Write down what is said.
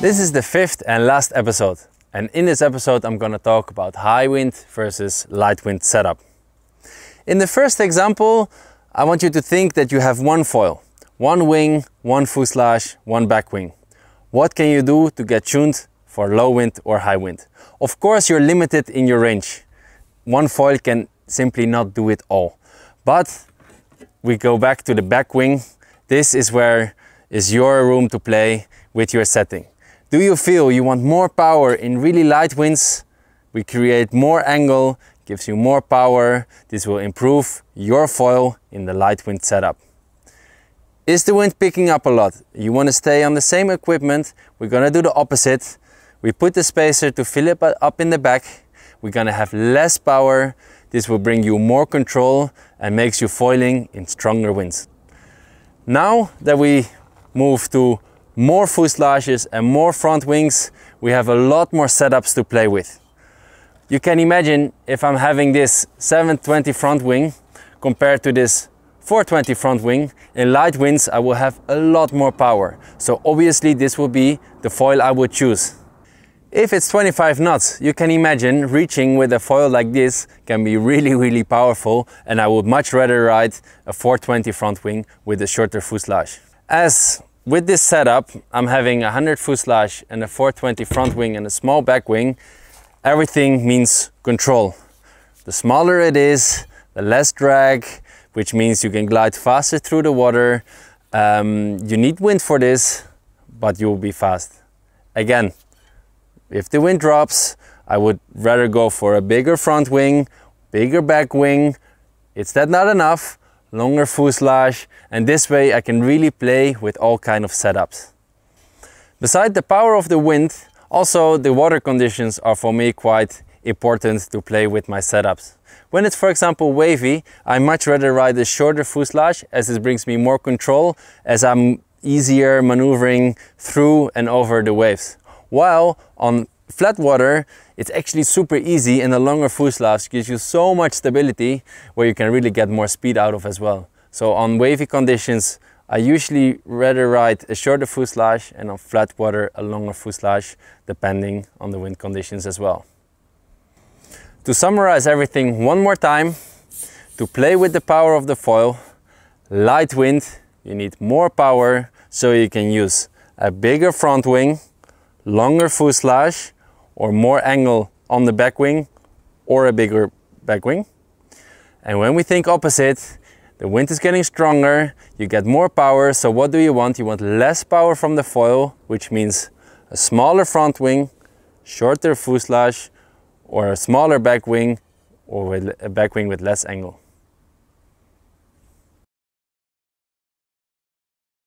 This is the fifth and last episode. And in this episode, I'm gonna talk about high wind versus light wind setup. In the first example, I want you to think that you have one foil, one wing, one fuselage, one back wing. What can you do to get tuned for low wind or high wind? Of course, you're limited in your range. One foil can simply not do it all. But we go back to the back wing. This is where is your room to play with your setting. Do you feel you want more power in really light winds? We create more angle, gives you more power. This will improve your foil in the light wind setup. Is the wind picking up a lot? You want to stay on the same equipment? We're going to do the opposite. We put the spacer to fill it up in the back. We're to have less power. This will bring you more control and makes you foiling in stronger winds. Now that we move to more fuselages and more front wings, we have a lot more setups to play with. You can imagine if I'm having this 720 front wing compared to this 420 front wing, in light winds I will have a lot more power. So obviously this will be the foil I would choose. If it's 25 knots, you can imagine reaching with a foil like this can be really, really powerful and I would much rather ride a 420 front wing with a shorter fuselage. As with this setup, I'm having a 100 fuselage and a 420 front wing and a small back wing. Everything means control. The smaller it is, the less drag, which means you can glide faster through the water. Um, you need wind for this, but you'll be fast. Again, if the wind drops, I would rather go for a bigger front wing, bigger back wing. It's that not enough, longer fuselage, and this way I can really play with all kind of setups. Beside the power of the wind, also the water conditions are for me quite important to play with my setups. When it's for example wavy, I much rather ride a shorter fuselage as this brings me more control as I'm easier maneuvering through and over the waves. While on flat water, it's actually super easy and the longer fuselage gives you so much stability where you can really get more speed out of as well. So on wavy conditions, I usually rather ride a shorter fuselage and on flat water a longer fuselage depending on the wind conditions as well. To summarize everything one more time, to play with the power of the foil, light wind, you need more power so you can use a bigger front wing, longer fuselage or more angle on the back wing or a bigger back wing. And when we think opposite, the wind is getting stronger, you get more power, so what do you want? You want less power from the foil, which means a smaller front wing, shorter fuselage, or a smaller back wing, or a back wing with less angle.